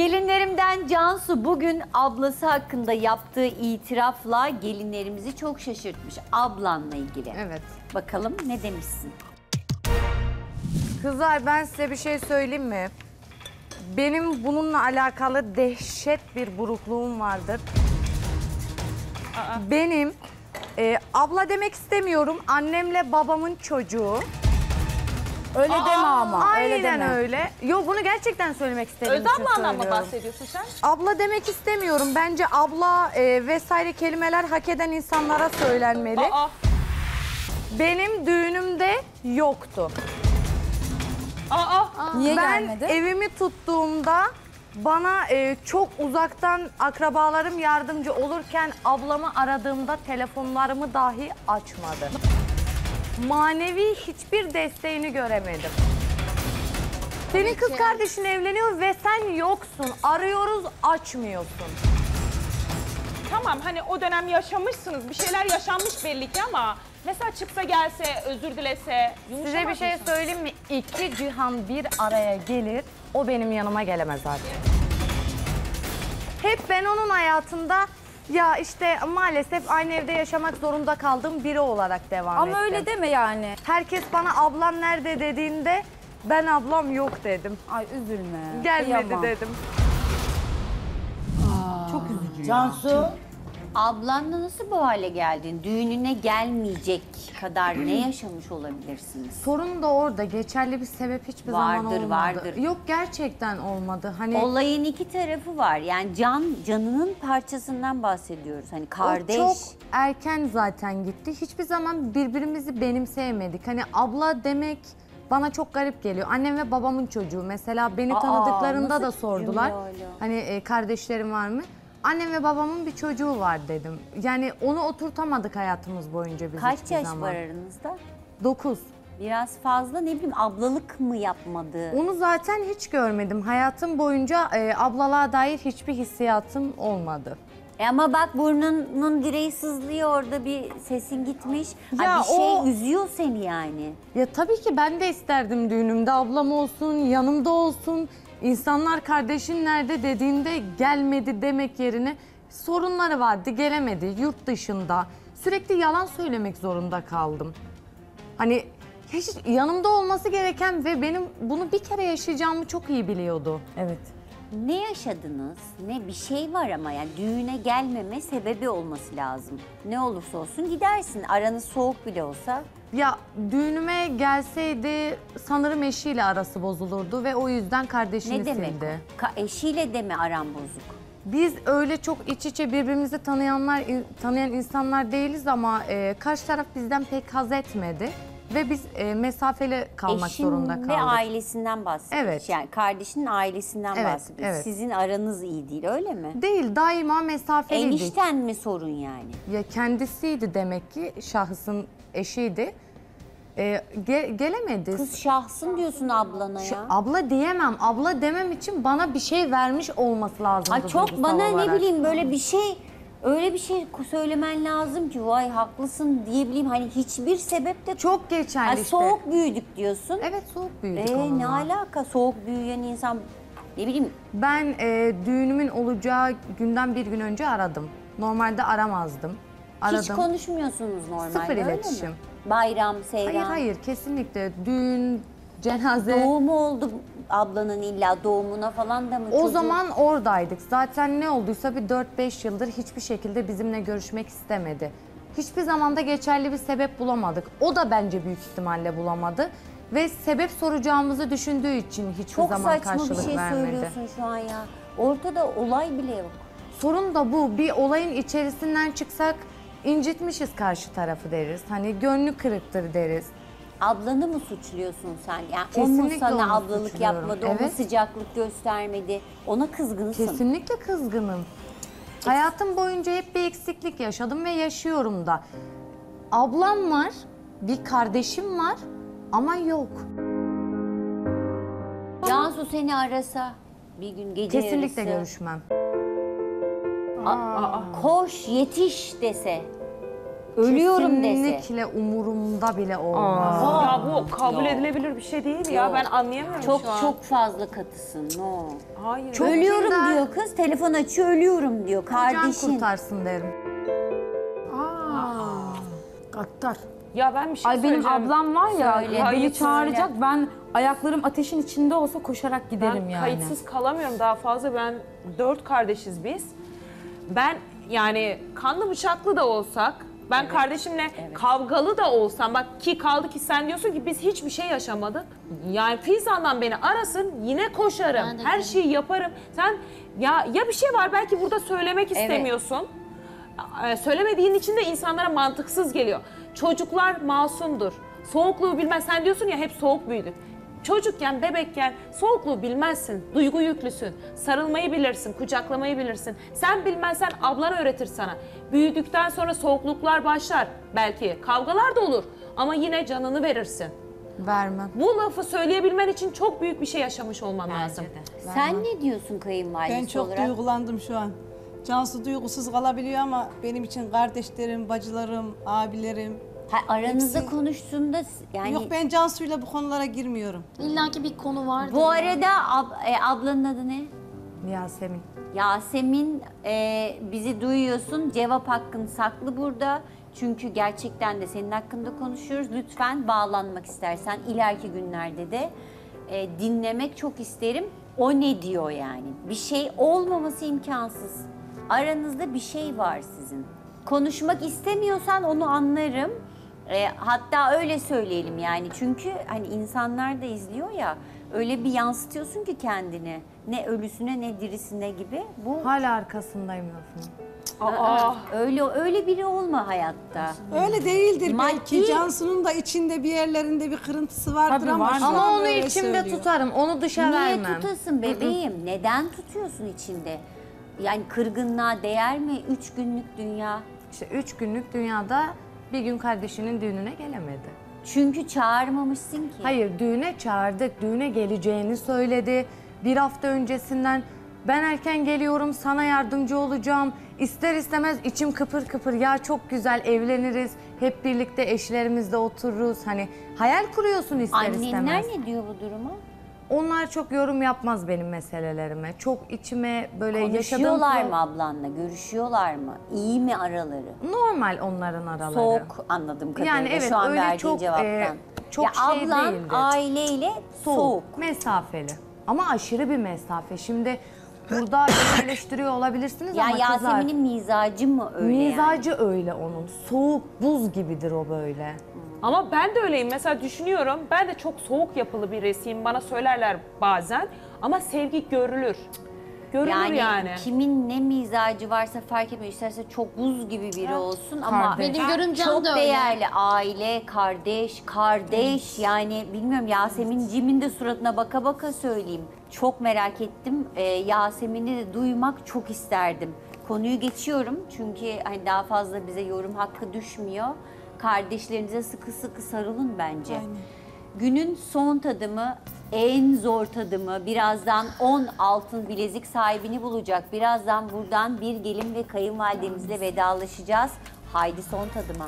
Gelinlerimden Cansu bugün ablası hakkında yaptığı itirafla gelinlerimizi çok şaşırtmış. Ablanla ilgili. Evet. Bakalım ne demişsin? Kızlar ben size bir şey söyleyeyim mi? Benim bununla alakalı dehşet bir burukluğum vardır. Benim e, abla demek istemiyorum. Annemle babamın çocuğu. Öyle deme ama. öyle Aynen deme. öyle. Yo bunu gerçekten söylemek istediğim Özlem için Bağ'dan mı söylüyorum. bahsediyorsun sen? Abla demek istemiyorum. Bence abla e, vesaire kelimeler hak eden insanlara söylenmeli. Aa, Benim düğünümde yoktu. aa, Niye ben gelmedi? evimi tuttuğumda bana e, çok uzaktan akrabalarım yardımcı olurken ablamı aradığımda telefonlarımı dahi açmadı. Manevi hiçbir desteğini göremedim. Senin kız kardeşin evleniyor ve sen yoksun. Arıyoruz açmıyorsun. tamam hani o dönem yaşamışsınız. Bir şeyler yaşanmış belli ki ama mesela çıksa gelse, özür dilese Size bir yumuşamaz şey söyleyeyim mi? İki cihan bir araya gelir. O benim yanıma gelemez zaten. Hep ben onun hayatında ya işte maalesef aynı evde yaşamak zorunda kaldığım biri olarak devam ettim. Ama öyle deme yani. Herkes bana ablam nerede dediğinde ben ablam yok dedim. Ay üzülme. Gelmedi kıyamam. dedim. Cansu, Ablanla nasıl bu hale geldin? Düğününe gelmeyecek kadar ne yaşamış olabilirsiniz? Sorun da orada. Geçerli bir sebep hiçbir zaman Vardır, olmadı. vardır. Yok gerçekten olmadı. Hani Olayın iki tarafı var. Yani can canının parçasından bahsediyoruz. Hani kardeş. O çok erken zaten gitti. Hiçbir zaman birbirimizi benimseyemedik. Hani abla demek bana çok garip geliyor. Annem ve babamın çocuğu. Mesela beni Aa, tanıdıklarında nasıl da sordular. cümle öyle? Hani e, kardeşlerim var mı? Annem ve babamın bir çocuğu var dedim. Yani onu oturtamadık hayatımız boyunca biz Kaç hiçbir yaş zaman. var aranızda? 9. Biraz fazla ne bileyim ablalık mı yapmadı? Onu zaten hiç görmedim. Hayatım boyunca e, ablalığa dair hiçbir hissiyatım olmadı. E ama bak burnunun direği sızlıyor orada bir sesin gitmiş. Ha, Ya bir şey o- üzüyor seni yani. Ya tabii ki ben de isterdim düğünümde ablam olsun, yanımda olsun. İnsanlar kardeşin nerede dediğinde gelmedi demek yerine sorunları vardı, gelemedi yurt dışında. Sürekli yalan söylemek zorunda kaldım. Hani hiç yanımda olması gereken ve benim bunu bir kere yaşayacağımı çok iyi biliyordu. Evet. Ne yaşadınız? Ne bir şey var ama yani düğüne gelmeme sebebi olması lazım. Ne olursa olsun gidersin. Aranız soğuk bile olsa. Ya düğünüme gelseydi sanırım eşiyle arası bozulurdu ve o yüzden kardeşini Ne demek? sildi. o? Ka- eşiyle de mi aran bozuk? Biz öyle çok iç içe birbirimizi tanıyanlar tanıyan insanlar değiliz ama e, karşı taraf bizden pek haz etmedi ve biz e, mesafeli kalmak Eşin zorunda ve kaldık. ailesinden bahsediyoruz. Evet. Yani kardeşinin ailesinden Evet, bahsediyoruz. evet. Sizin aranız iyi değil öyle mi? Değil, daima mesafeliydik. Enişten mi sorun yani? Ya kendisiydi demek ki şahısın eşiydi. E, ge- gelemedi. Kız şahsın diyorsun ablana ya. abla diyemem. Abla demem için bana bir şey vermiş olması lazım. Ay çok bana ne bileyim böyle bir şey öyle bir şey söylemen lazım ki vay haklısın diyebileyim hani hiçbir sebep de Çok geçerli Ay, işte. soğuk büyüdük diyorsun. Evet soğuk büyüdük Ee, ne alaka soğuk büyüyen insan ne bileyim Ben e, düğünümün olacağı günden bir gün önce aradım. Normalde aramazdım. Aradım. hiç konuşmuyorsunuz normalde Sıfır iletişim. Bayram, seyran. Hayır hayır kesinlikle düğün, cenaze. Doğumu oldu ablanın illa doğumuna falan da mı? O Çocuğu- zaman oradaydık. Zaten ne olduysa bir 4-5 yıldır hiçbir şekilde bizimle görüşmek istemedi. Hiçbir zamanda geçerli bir sebep bulamadık. O da bence büyük ihtimalle bulamadı. Ve sebep soracağımızı düşündüğü için hiçbir çok zaman saçma bir şey vermedi. söylüyorsun şu an ya. Ortada olay bile yok. Sorun da bu. Bir olayın içerisinden çıksak incitmişiz karşı tarafı deriz. Hani gönlü kırıktır deriz. Ablanı mı suçluyorsun sen? Yani o mu Kesinlikle sana onu ablalık suçluyorum. yapmadı, o mu Evet. sıcaklık göstermedi? Ona kızgınsın. Kesinlikle kızgınım. Hayatım boyunca hep bir eksiklik yaşadım ve yaşıyorum da. Ablam var, bir kardeşim var ama yok. Cansu seni arasa bir gün gece Kesinlikle yarısı, görüşmem. koş yetiş dese Ölüyorum dese. Kesinlikle umurumda bile olmaz. Ya bu kabul edilebilir bir şey değil ya. Ben anlayamıyorum Çok şu an. çok fazla katısın. No. Hayır. ölüyorum güzel. diyor kız. Telefon açıyor ölüyorum diyor. Kardeşin. kurtarsın derim. Gattar. Ya ben bir şey Ay benim söyleyeceğim. ablam var ya Söyle, beni hayır, çağıracak ben ayaklarım ateşin içinde olsa koşarak giderim Ben yani. kayıtsız kalamıyorum daha fazla. Ben dört kardeşiz biz. Ben yani kanlı bıçaklı da olsak, ben kardeşimle kavgalı da olsam, bak ki kaldı ki sen diyorsun ki biz hiçbir şey yaşamadık. Yani Fizan'dan beni arasın yine koşarım. Her şeyi yaparım. Sen ya ya bir şey var belki burada söylemek istemiyorsun. Ee, Söylemediğin için de insanlara mantıksız geliyor. Çocuklar masumdur. Soğukluğu bilmez. Sen diyorsun ya hep soğuk büyüdük. Çocukken, bebekken soğukluğu bilmezsin. Duygu yüklüsün. Sarılmayı bilirsin, kucaklamayı bilirsin. Sen bilmezsen ablan öğretir sana. Büyüdükten sonra soğukluklar başlar. Belki kavgalar da olur ama yine canını verirsin. Vermem. Bu lafı söyleyebilmen için çok büyük bir şey yaşamış olman lazım. Sen ne diyorsun kayınvalidesi Ben çok olarak? duygulandım şu an. Cansu duygusuz kalabiliyor ama benim için kardeşlerim, bacılarım, abilerim. Ha, aranızda Hepsi- konuştuğunda yani Yok ben Cansu'yla bu konulara girmiyorum. İlla ki bir konu vardır. bu arada ab- e, ablanın adı ne? Yasemin. Yasemin e, bizi duyuyorsun. Cevap hakkın saklı burada. Çünkü gerçekten de senin hakkında konuşuyoruz. Lütfen bağlanmak istersen ileriki günlerde de e, dinlemek çok isterim. O ne diyor yani? Bir şey olmaması imkansız. Aranızda bir şey var sizin. Konuşmak istemiyorsan onu anlarım. E, hatta öyle söyleyelim yani. Çünkü hani insanlar da izliyor ya. Öyle bir yansıtıyorsun ki kendini. Ne ölüsüne ne dirisine gibi. Bu Hala arkasındayım lafının. Aa, öyle öyle biri olma hayatta. Öyle değildir Maddi- belki. Cansu'nun da içinde bir yerlerinde bir kırıntısı vardır Tabii ama var. şu Ama onu öyle içimde söylüyor. tutarım. Onu dışa Niye vermem. tutasın bebeğim? Neden tutuyorsun içinde? Yani kırgınlığa değer mi? Üç günlük dünya. İşte üç günlük dünyada bir gün kardeşinin düğününe gelemedi. Çünkü çağırmamışsın ki. Hayır düğüne çağırdık. Düğüne geleceğini söyledi. Bir hafta öncesinden ben erken geliyorum sana yardımcı olacağım. İster istemez içim kıpır kıpır ya çok güzel evleniriz. Hep birlikte eşlerimizle otururuz. Hani hayal kuruyorsun ister Annenler istemez. ne diyor bu duruma? Onlar çok yorum yapmaz benim meselelerime. Çok içime böyle yaşadığım... Konuşuyorlar mı ablanla? Görüşüyorlar mı? İyi mi araları? Normal onların araları. Soğuk anladım kadarıyla Yani evet, şu an öyle verdiğin çok, cevaptan. e, çok ya şey ablan değildir. aileyle soğuk, mesafeli. Ama aşırı bir mesafe. Şimdi burada beni eleştiriyor olabilirsiniz Ya ama kızlar... Yasemin'in mizacı mı öyle yani? Mizacı öyle onun. Soğuk, buz gibidir o böyle. Ama ben de öyleyim. Mesela düşünüyorum. Ben de çok soğuk yapılı birisiyim. Bana söylerler bazen. Ama sevgi görülür. Görülür yani. Yani, kimin ne mizacı varsa fark etmiyor. İsterse çok buz gibi biri olsun ama Kardeş. Benim görümcem çok de öyle. değerli aile, kardeş, kardeş yani bilmiyorum Yasemin Cim'in de suratına baka baka söyleyeyim. Çok merak ettim. Ee, Yasemin'i de duymak çok isterdim. Konuyu geçiyorum çünkü hani daha fazla bize yorum hakkı düşmüyor. Kardeşlerinize sıkı sıkı sarılın bence. Günün son tadımı, en zor tadımı. Birazdan 10 altın bilezik sahibini bulacak. Birazdan buradan bir gelin ve kayınvalidemizle vedalaşacağız. Haydi son tadıma.